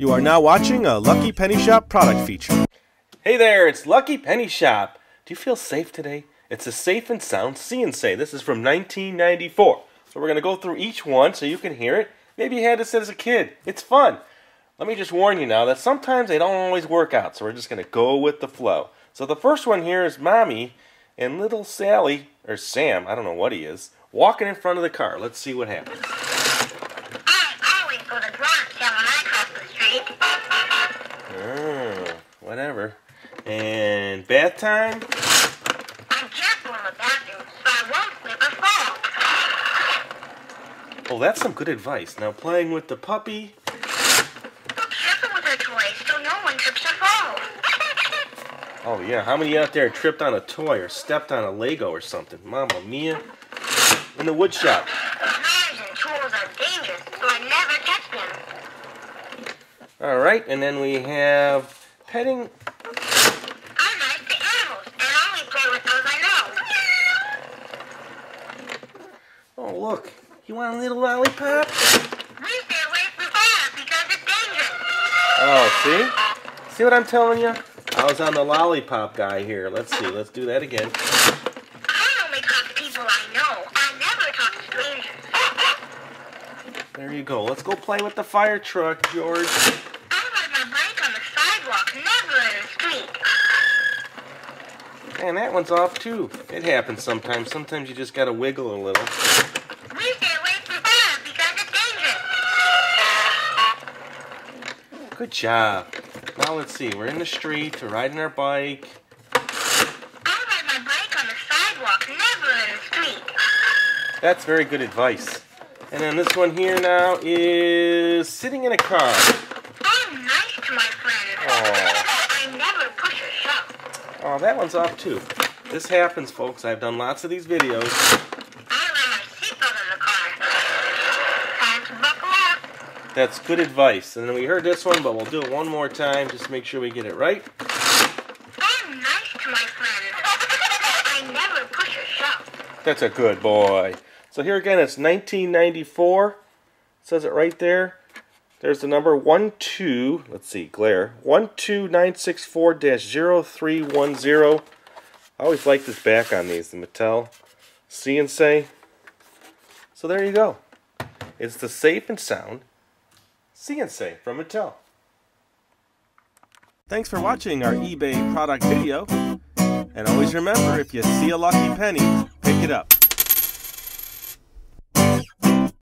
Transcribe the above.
You are now watching a Lucky Penny Shop product feature. Hey there, it's Lucky Penny Shop. Do you feel safe today? It's a safe and sound see and say. This is from 1994. So we're going to go through each one so you can hear it. Maybe you had this as a kid. It's fun. Let me just warn you now that sometimes they don't always work out, so we're just going to go with the flow. So the first one here is Mommy and little Sally, or Sam, I don't know what he is, walking in front of the car. Let's see what happens. I always go to Bronxtown when I cross the street. Oh, whatever. And bath time? I'm careful in the bathroom so I won't slip or fall. Oh, that's some good advice. Now playing with the puppy. Be careful with her toys so no one trips or falls. Oh yeah, how many out there tripped on a toy or stepped on a Lego or something? Mama mia. In the wood shop. Knives and tools are dangerous, so I never touch them. Alright, and then we have petting. I like the animals and only play with those I know. Oh look, you want a little lollipop? We stay away from fire because it's dangerous. Oh, see? See what I'm telling you? I was on the lollipop guy here. Let's see, let's do that again. I only talk to people I know. I never talk to strangers. There you go. Let's go play with the fire truck, George. I ride my bike on the sidewalk, never in the street. Man, that one's off too. It happens sometimes. Sometimes you just gotta wiggle a little. We away from fire because it's dangerous. Good job. Now let's see. We're in the street. We're riding our bike. I ride my bike on the sidewalk, never in the street. That's very good advice. And then this one here now is sitting in a car. I'm nice to my friends. Aw. I never push or shove. Oh, that one's off too. This happens, folks. I've done lots of these videos. The. That's good advice. And then we heard this one, but we'll do it one more time just to make sure we get it right. I'm nice to my friends. I never push or shove. That's a good boy. So here again, it's 1994. It says it right there. There's the number 12, let's see, glare, 12964-0310. I always like this back on these, the Mattel Say. So there you go. It's the safe and sound Say from Mattel. Thanks for watching our eBay product video. And always remember, if you see a lucky penny, pick it up.